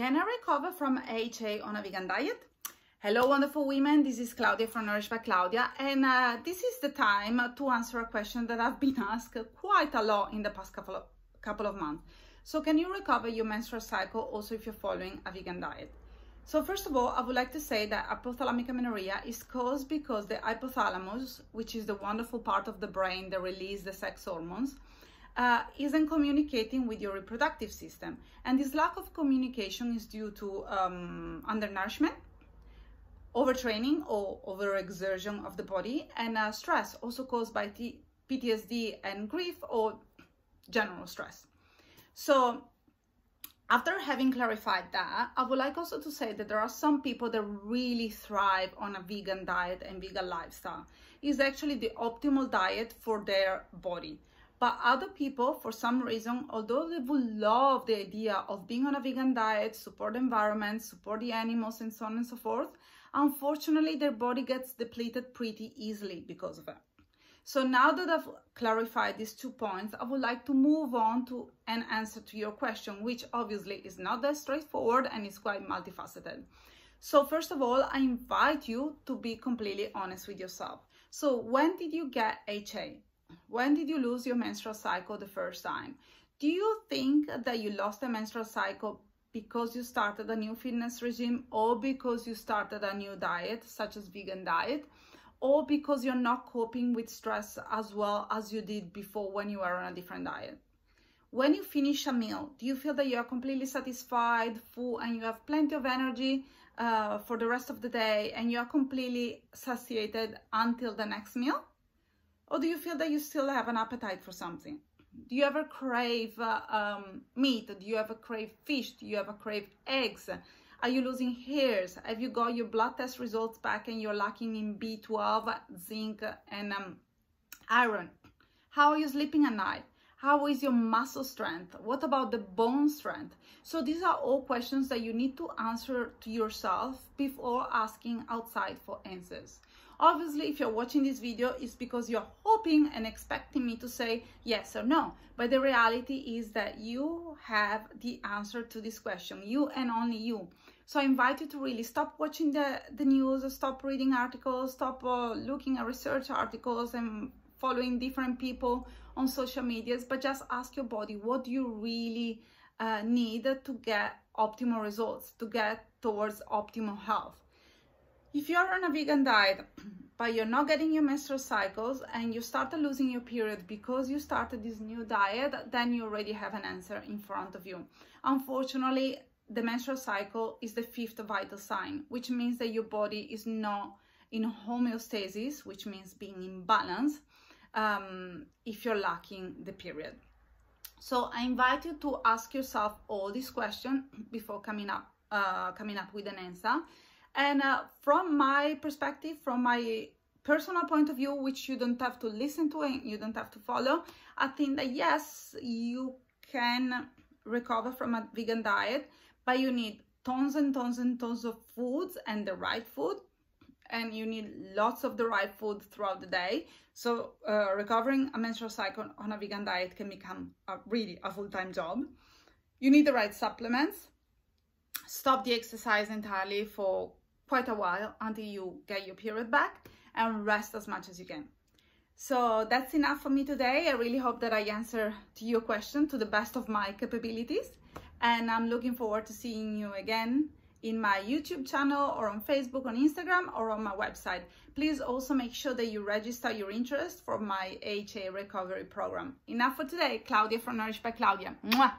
Can I recover from AHA on a vegan diet? Hello, wonderful women. This is Claudia from Nourish by Claudia, and uh, this is the time to answer a question that I've been asked quite a lot in the past couple of, couple of months. So, can you recover your menstrual cycle also if you're following a vegan diet? So, first of all, I would like to say that hypothalamic amenorrhea is caused because the hypothalamus, which is the wonderful part of the brain that releases the sex hormones, uh, isn't communicating with your reproductive system. And this lack of communication is due to um, undernourishment, overtraining or overexertion of the body, and uh, stress, also caused by PTSD and grief or general stress. So after having clarified that, I would like also to say that there are some people that really thrive on a vegan diet and vegan lifestyle. It's actually the optimal diet for their body. But other people, for some reason, although they would love the idea of being on a vegan diet, support the environment, support the animals, and so on and so forth, unfortunately, their body gets depleted pretty easily because of it. So now that I've clarified these two points, I would like to move on to an answer to your question, which obviously is not that straightforward and is quite multifaceted. So first of all, I invite you to be completely honest with yourself. So when did you get HA? When did you lose your menstrual cycle the first time? Do you think that you lost a menstrual cycle because you started a new fitness regime or because you started a new diet, such as vegan diet, or because you're not coping with stress as well as you did before when you were on a different diet? When you finish a meal, do you feel that you are completely satisfied, full, and you have plenty of energy uh, for the rest of the day and you are completely satiated until the next meal? Or do you feel that you still have an appetite for something? Do you ever crave uh, um, meat? Do you ever crave fish? Do you ever crave eggs? Are you losing hairs? Have you got your blood test results back and you're lacking in B12, zinc, and um, iron? How are you sleeping at night? How is your muscle strength? What about the bone strength? So these are all questions that you need to answer to yourself before asking outside for answers. Obviously, if you're watching this video, it's because you're hoping and expecting me to say yes or no. But the reality is that you have the answer to this question, you and only you. So I invite you to really stop watching the, the news, stop reading articles, stop uh, looking at research articles and following different people on social medias, but just ask your body, what do you really uh, need to get optimal results, to get towards optimal health? If you're on a vegan diet, but you're not getting your menstrual cycles and you started losing your period because you started this new diet, then you already have an answer in front of you. Unfortunately, the menstrual cycle is the fifth vital sign, which means that your body is not in homeostasis, which means being in balance, um, if you're lacking the period. So I invite you to ask yourself all these questions before coming up, uh, coming up with an answer and uh, from my perspective, from my personal point of view, which you don't have to listen to and you don't have to follow, I think that yes, you can recover from a vegan diet, but you need tons and tons and tons of foods and the right food and you need lots of the right food throughout the day. So uh, recovering a menstrual cycle on a vegan diet can become a, really a full-time job. You need the right supplements. Stop the exercise entirely for quite a while until you get your period back and rest as much as you can. So that's enough for me today. I really hope that I answer to your question to the best of my capabilities. And I'm looking forward to seeing you again in my YouTube channel or on Facebook, on Instagram, or on my website. Please also make sure that you register your interest for my AHA recovery program. Enough for today. Claudia from Nourish by Claudia. Mwah!